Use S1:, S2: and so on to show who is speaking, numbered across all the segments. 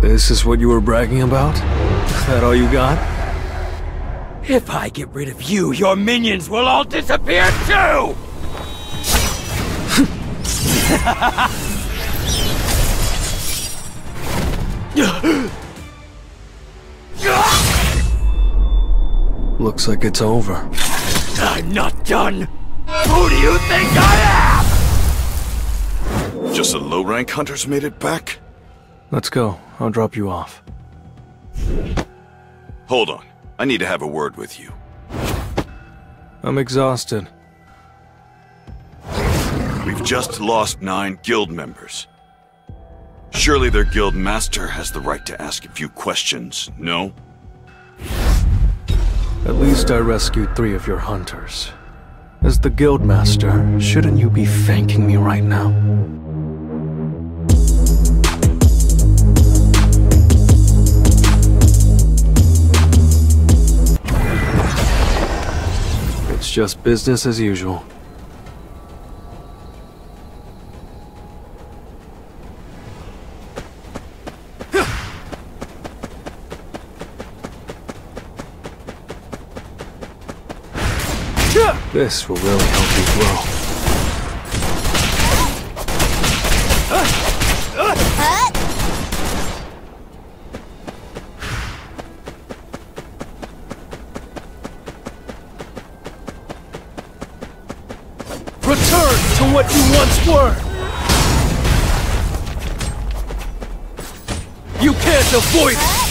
S1: This is what you were bragging about? Is that all you got?
S2: If I get rid of you, your minions will all disappear too!
S1: Looks like it's over.
S2: I'm not done! Who do you think I am?
S3: Just the low-rank hunters made it back?
S1: Let's go. I'll drop you off.
S3: Hold on. I need to have a word with you.
S1: I'm exhausted.
S3: We've just lost nine guild members. Surely their guild master has the right to ask a few questions, no?
S1: At least I rescued three of your hunters. As the guild master, shouldn't you be thanking me right now? It's just business as usual. This will really help you grow. Return to what you once were! You can't avoid it!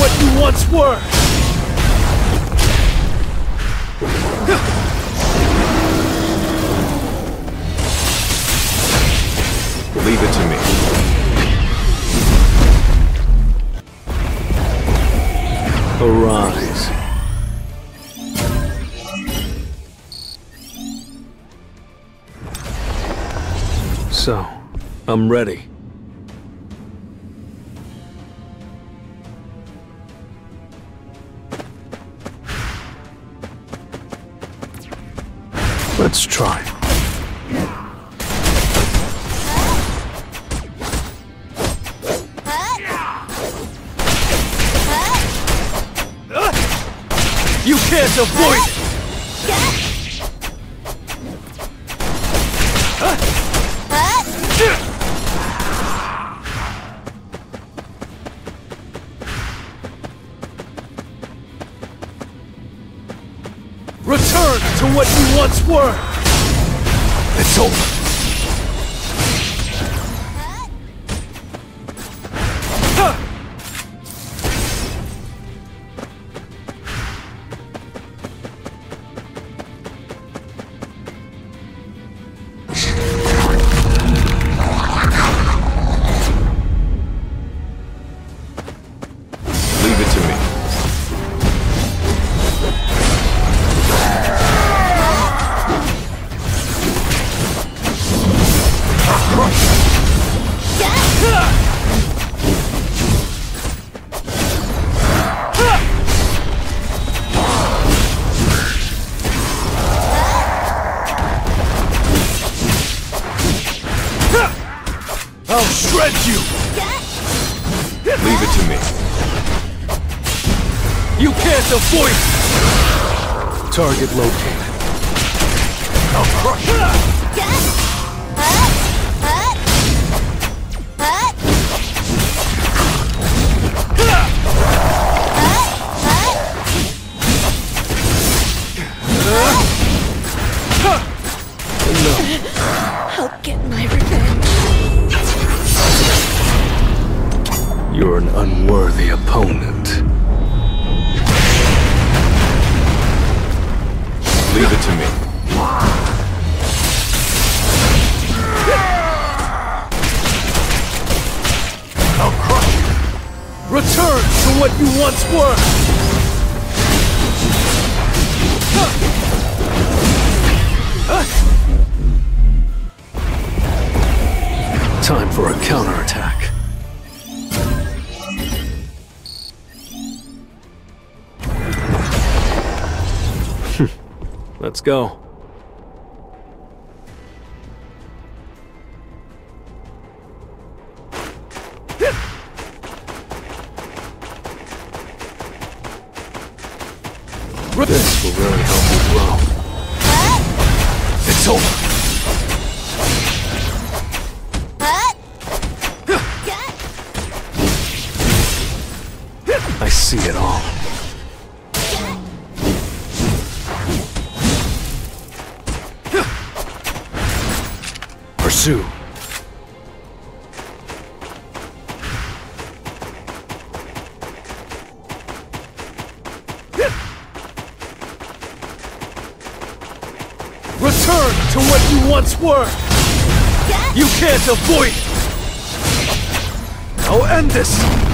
S1: What you once were!
S3: Leave it to me.
S1: Arise. So, I'm ready. Let's try. You can't avoid it! To what you once were! It's over. Target located. What you once were! Time for a counterattack. Let's go. This will really help you grow. It's over. I see it all. Pursue. Return to what you once were! You can't avoid it! Now end this!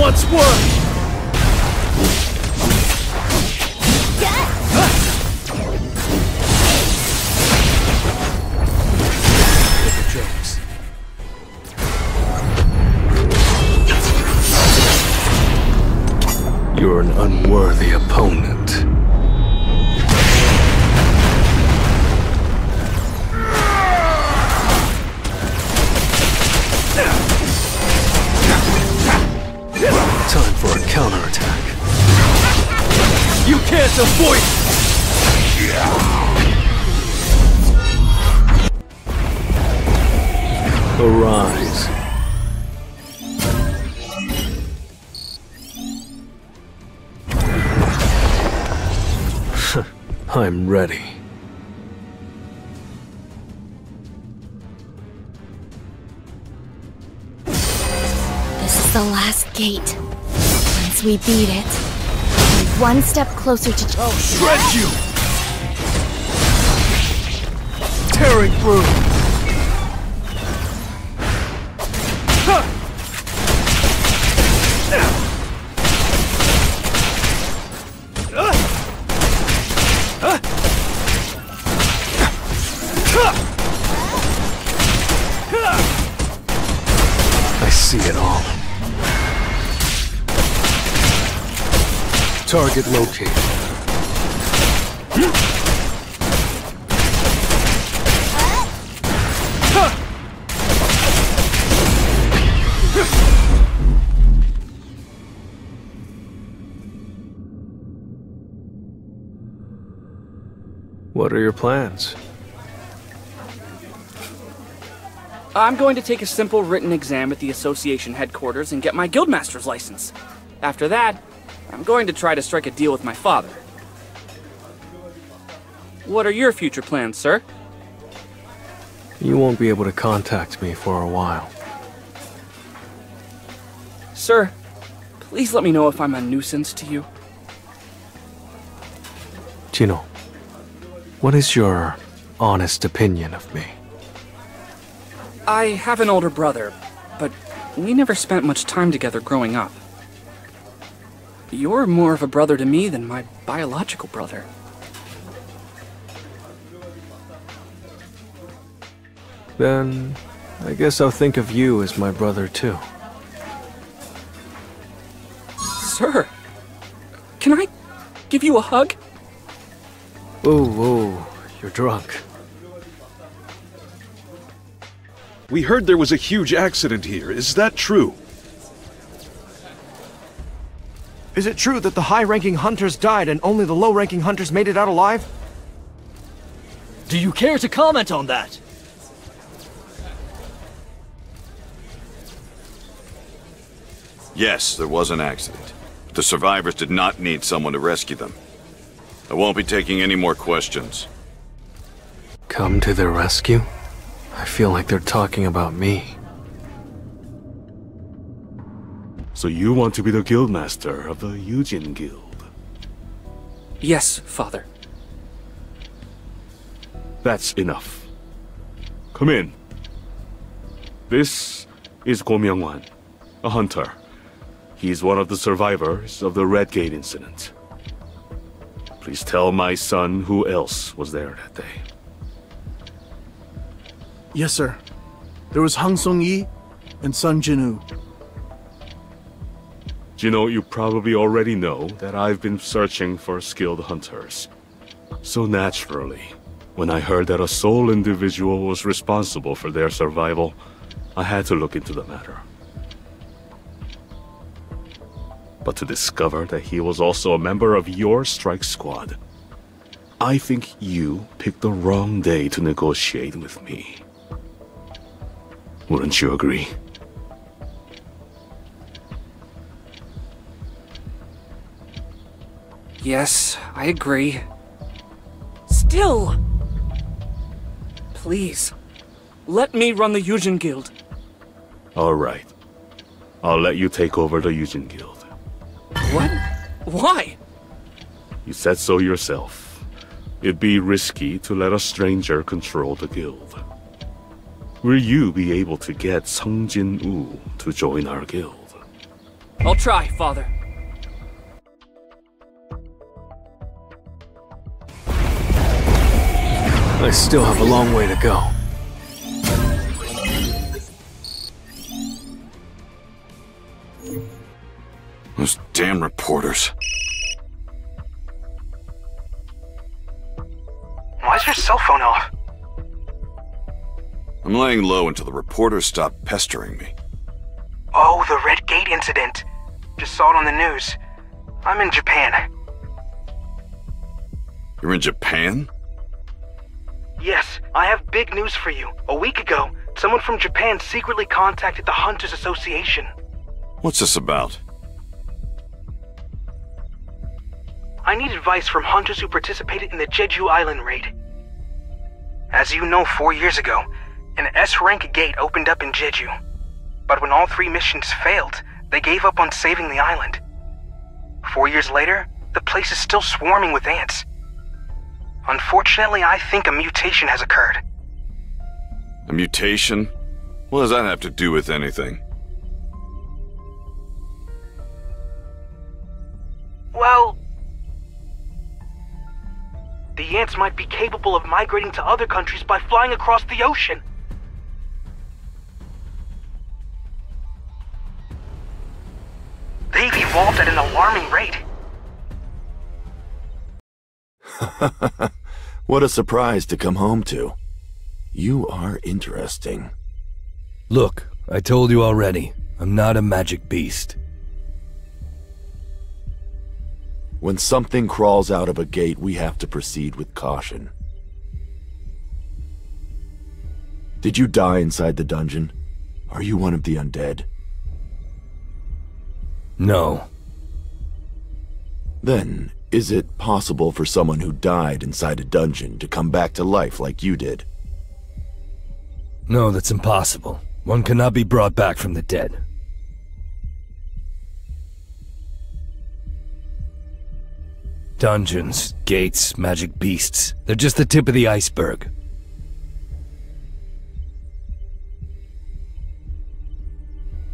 S1: Once were! You can't avoid! Arise. I'm ready.
S4: This is the last gate. Once we beat it, one step closer to.
S1: I'll shred you! Tearing through! Target located. What are your plans?
S5: I'm going to take a simple written exam at the association headquarters and get my guildmaster's license. After that, I'm going to try to strike a deal with my father. What are your future plans, sir?
S1: You won't be able to contact me for a while.
S5: Sir, please let me know if I'm a nuisance to you.
S1: Jinho, what is your honest opinion of me?
S5: I have an older brother, but we never spent much time together growing up. You're more of a brother to me than my biological brother.
S1: Then, I guess I'll think of you as my brother too.
S5: Sir, can I give you a hug?
S1: Oh, whoa, you're drunk.
S6: We heard there was a huge accident here. Is that true?
S7: Is it true that the high-ranking hunters died and only the low-ranking hunters made it out alive?
S2: Do you care to comment on that?
S3: Yes, there was an accident. But the survivors did not need someone to rescue them. I won't be taking any more questions.
S1: Come to their rescue? I feel like they're talking about me.
S6: So you want to be the guildmaster of the Yujin Guild?
S5: Yes, father.
S6: That's enough. Come in. This is Go Myung-wan, a hunter. He's one of the survivors of the Red Gate incident. Please tell my son who else was there that day.
S8: Yes, sir. There was Han Song-yi and Sung Jin-woo.
S6: Jinho, you probably already know that I've been searching for skilled hunters. So naturally, when I heard that a sole individual was responsible for their survival, I had to look into the matter. But to discover that he was also a member of your strike squad, I think you picked the wrong day to negotiate with me. Wouldn't you agree?
S5: Yes, I agree. Still! Please, let me run the Yujin Guild.
S6: All right. I'll let you take over the Yujin Guild.
S5: What? Why?
S6: You said so yourself. It'd be risky to let a stranger control the guild. Will you be able to get Sung Jin-woo to join our guild?
S5: I'll try, father.
S1: I still have a long way to go.
S3: Those damn reporters.
S7: Why is your cell phone off?
S3: I'm laying low until the reporters stop pestering me.
S7: Oh, the Red Gate incident. Just saw it on the news. I'm in Japan.
S3: You're in Japan?
S7: Yes, I have big news for you. A week ago, someone from Japan secretly contacted the Hunters Association.
S3: What's this about?
S7: I need advice from hunters who participated in the Jeju Island raid. As you know, four years ago, an S-rank gate opened up in Jeju. But when all three missions failed, they gave up on saving the island. Four years later, the place is still swarming with ants. Unfortunately, I think a mutation has occurred.
S3: A mutation? What does that have to do with anything?
S7: Well, the ants might be capable of migrating to other countries by flying across the ocean. They've evolved at an alarming rate.
S9: what a surprise to come home to. You are interesting.
S10: Look, I told you already. I'm not a magic beast.
S9: When something crawls out of a gate, we have to proceed with caution. Did you die inside the dungeon? Are you one of the undead?
S10: No.
S9: Then, is it possible for someone who died inside a dungeon to come back to life like you did?
S10: No, that's impossible. One cannot be brought back from the dead. Dungeons, gates, magic beasts. They're just the tip of the iceberg.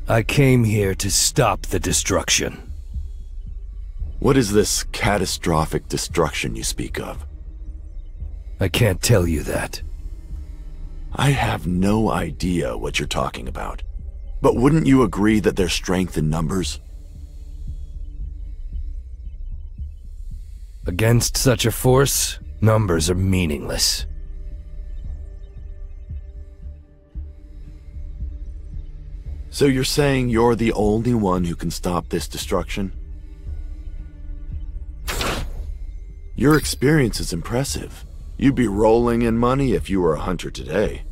S10: I came here to stop the destruction.
S9: What is this catastrophic destruction you speak of?
S10: I can't tell you that.
S9: I have no idea what you're talking about. But wouldn't you agree that there's strength in numbers?
S10: Against such a force, numbers are meaningless.
S9: So you're saying you're the only one who can stop this destruction? Your experience is impressive. You'd be rolling in money if you were a hunter today.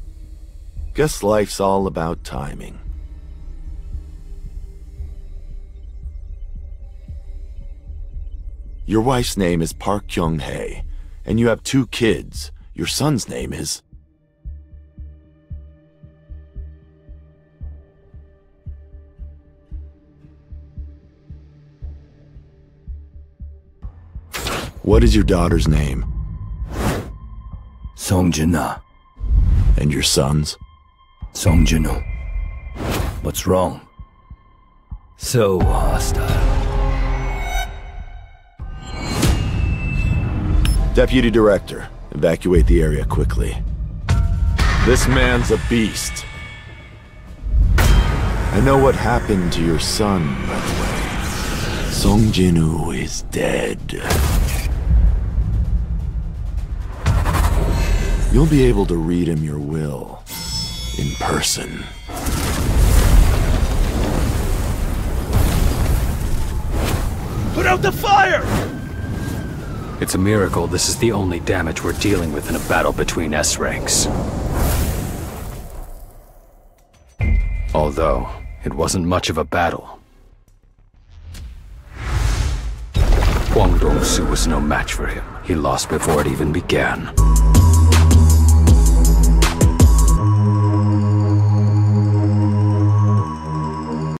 S9: Guess life's all about timing. Your wife's name is Park Kyung Hae, and you have two kids. Your son's name is. What is your daughter's name?
S10: Song Songjina.
S9: And your son's?
S10: Song Songjinu. What's wrong? So uh, hostile.
S9: Deputy Director, evacuate the area quickly. This man's a beast. I know what happened to your son, by the way. Sung Jin-woo is dead. You'll be able to read him your will in person.
S11: Put out the fire!
S12: It's a miracle this is the only damage we're dealing with in a battle between S ranks. Although, it wasn't much of a battle. Hwang Dongsu was no match for him. He lost before it even began.